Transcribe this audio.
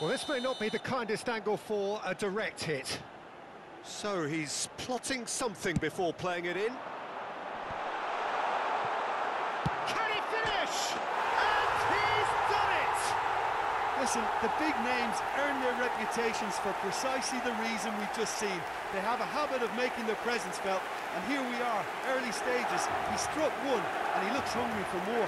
Well, this may not be the kindest angle for a direct hit. So he's plotting something before playing it in. Can he finish? And he's done it! Listen, the big names earn their reputations for precisely the reason we've just seen. They have a habit of making their presence felt, and here we are, early stages. He struck one, and he looks hungry for more.